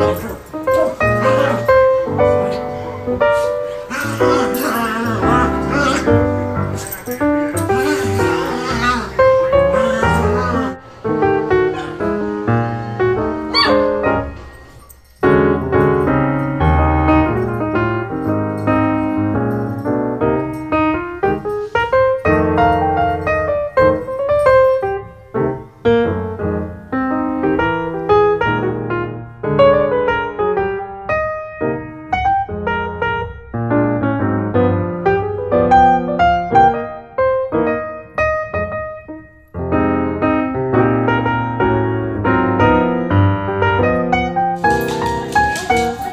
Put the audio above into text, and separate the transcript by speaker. Speaker 1: love.